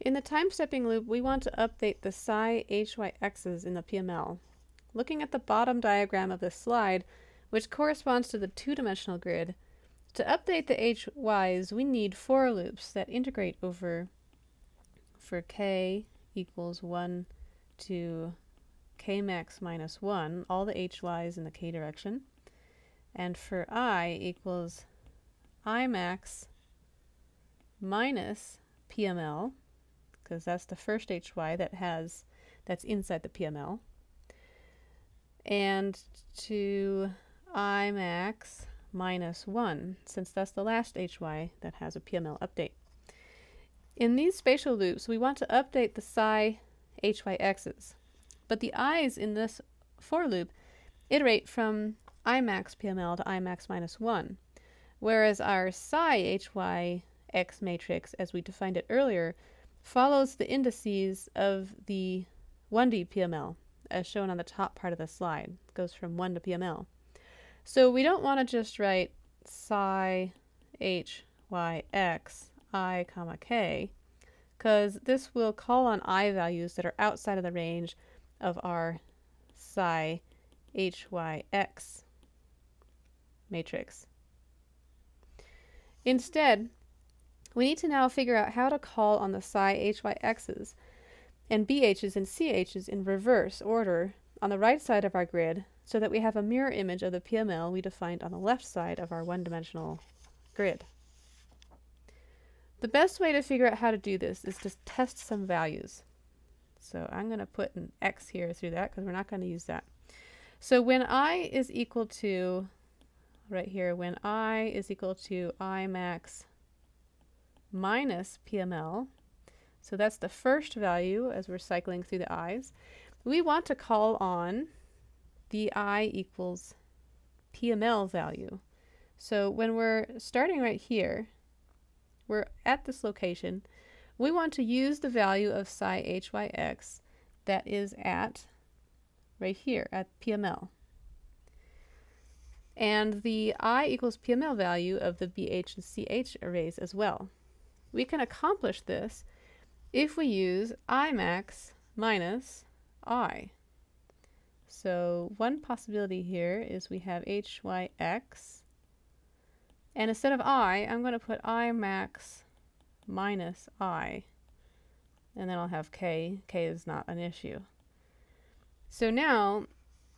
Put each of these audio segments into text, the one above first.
In the time-stepping loop, we want to update the psi hyx's in the PML. Looking at the bottom diagram of this slide, which corresponds to the two-dimensional grid, to update the hy's, we need for loops that integrate over for k equals 1 to k max minus 1, all the hy's in the k direction, and for i equals i max minus PML, because that's the first HY that has, that's inside the PML. And to I max minus 1, since that's the last HY that has a PML update. In these spatial loops, we want to update the psi HYXs, but the i's in this for loop iterate from I max PML to I max minus 1, whereas our psi HYX matrix, as we defined it earlier, follows the indices of the 1D PML, as shown on the top part of the slide. It goes from 1 to PML. So we don't want to just write psi h y x i comma k, because this will call on i values that are outside of the range of our psi h y x matrix. Instead, we need to now figure out how to call on the psi HYXs and BHs and CHs in reverse order on the right side of our grid so that we have a mirror image of the PML we defined on the left side of our one-dimensional grid. The best way to figure out how to do this is to test some values. So I'm going to put an X here through that because we're not going to use that. So when I is equal to, right here, when I is equal to I max minus PML, so that's the first value as we're cycling through the i's, we want to call on the i equals PML value. So when we're starting right here, we're at this location, we want to use the value of psi hyx that is at right here at PML. And the i equals PML value of the BH and CH arrays as well. We can accomplish this if we use I max minus I. So one possibility here is we have HYX, and instead of I, I'm going to put I max minus I, and then I'll have K. K is not an issue. So now,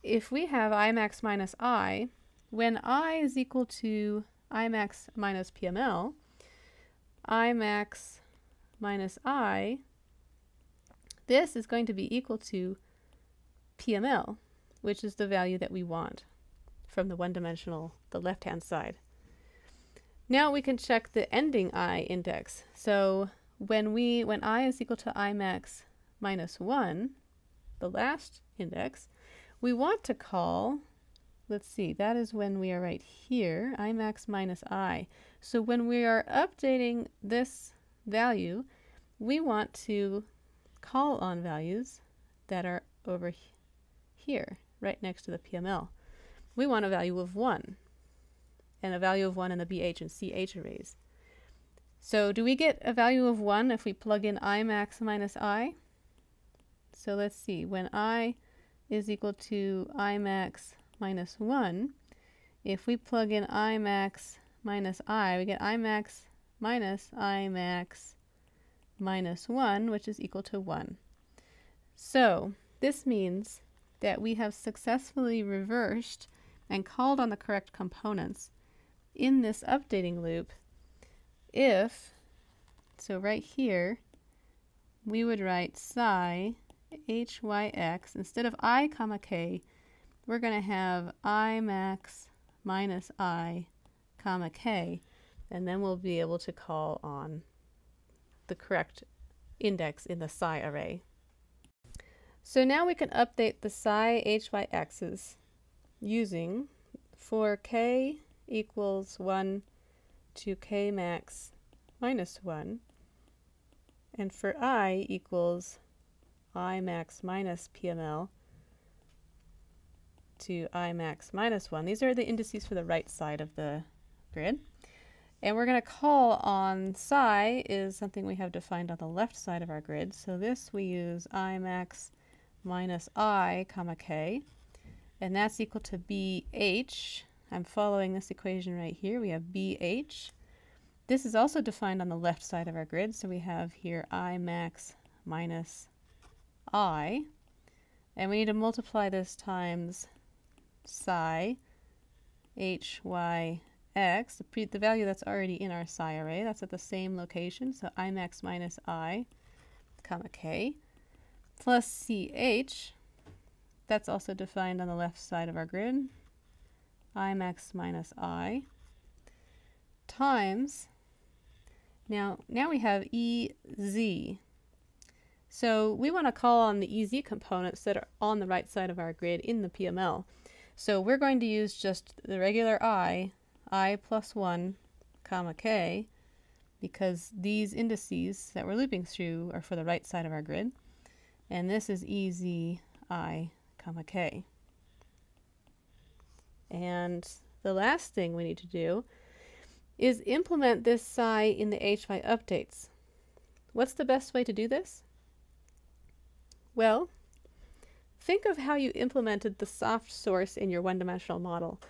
if we have I max minus I, when I is equal to I max minus PML, I max minus I, this is going to be equal to PML, which is the value that we want from the one-dimensional, the left-hand side. Now we can check the ending I index. So when we, when I is equal to I max minus 1, the last index, we want to call let's see, that is when we are right here, I max minus I. So when we are updating this value, we want to call on values that are over here, right next to the PML. We want a value of 1, and a value of 1 in the BH and CH arrays. So do we get a value of 1 if we plug in I max minus I? So let's see, when I is equal to I max minus 1, if we plug in I max minus I, we get I max minus I max minus 1, which is equal to 1. So this means that we have successfully reversed and called on the correct components in this updating loop if, so right here, we would write psi hyx, instead of i comma k, we're going to have i max minus i comma k, and then we'll be able to call on the correct index in the psi array. So now we can update the psi hyx's using for k equals 1 to k max minus 1, and for i equals i max minus PML, to I max minus 1. These are the indices for the right side of the grid. And we're going to call on psi is something we have defined on the left side of our grid. So this we use i max minus i comma k. And that's equal to bh. I'm following this equation right here. We have bh. This is also defined on the left side of our grid. So we have here i max minus i. And we need to multiply this times psi hy x, the, the value that's already in our psi array, that's at the same location, so i max minus i, comma k, plus ch, that's also defined on the left side of our grid, i max minus i, times, now, now we have ez. So we want to call on the ez components that are on the right side of our grid in the PML. So we're going to use just the regular i i plus 1 comma k because these indices that we're looping through are for the right side of our grid. And this is ez i comma k. And the last thing we need to do is implement this psi in the HY updates. What's the best way to do this? Well, think of how you implemented the soft source in your one-dimensional model.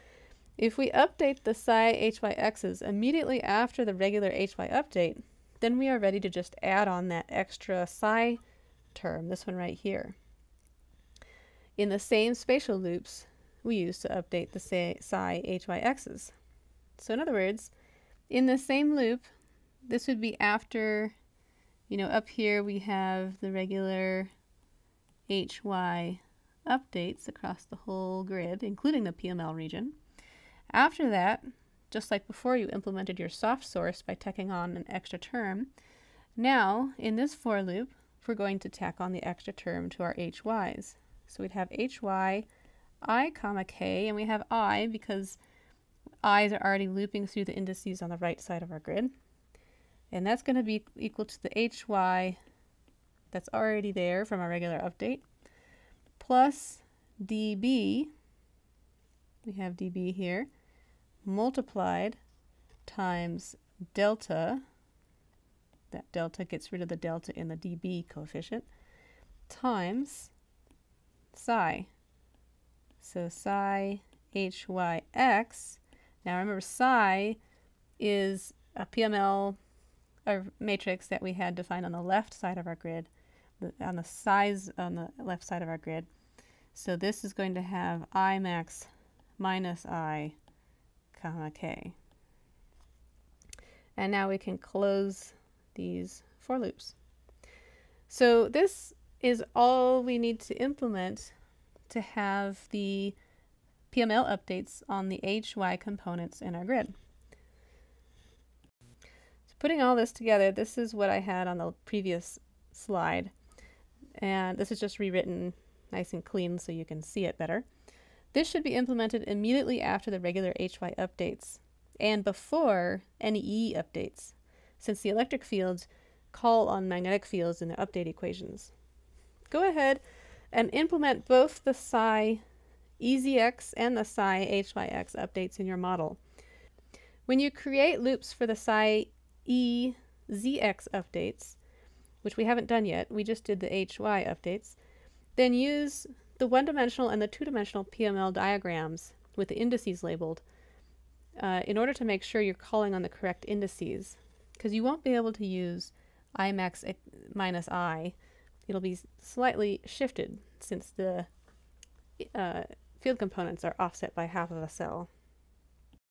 If we update the psi HYXs immediately after the regular HY update, then we are ready to just add on that extra psi term, this one right here. In the same spatial loops we use to update the psi HYXs. So in other words, in the same loop, this would be after, you know, up here we have the regular HY updates across the whole grid, including the PML region. After that, just like before you implemented your soft source by tacking on an extra term, now in this for loop, we're going to tack on the extra term to our hy's. So we'd have hy i comma k, and we have i because i's are already looping through the indices on the right side of our grid. And that's going to be equal to the hy that's already there from our regular update, plus db, we have db here, multiplied times delta, that delta gets rid of the delta in the dB coefficient, times psi. So psi hyx, now remember psi is a PML a matrix that we had defined on the left side of our grid, on the size on the left side of our grid. So this is going to have I max minus I comma k. And now we can close these for loops. So this is all we need to implement to have the PML updates on the HY components in our grid. So putting all this together, this is what I had on the previous slide. And this is just rewritten nice and clean so you can see it better. This should be implemented immediately after the regular HY updates and before any E updates, since the electric fields call on magnetic fields in the update equations. Go ahead and implement both the psi EZX and the psi HYX updates in your model. When you create loops for the psi EZX updates, which we haven't done yet, we just did the HY updates, then use the one-dimensional and the two-dimensional PML diagrams with the indices labeled uh, in order to make sure you're calling on the correct indices because you won't be able to use IMAX minus i. It'll be slightly shifted since the uh, field components are offset by half of a cell.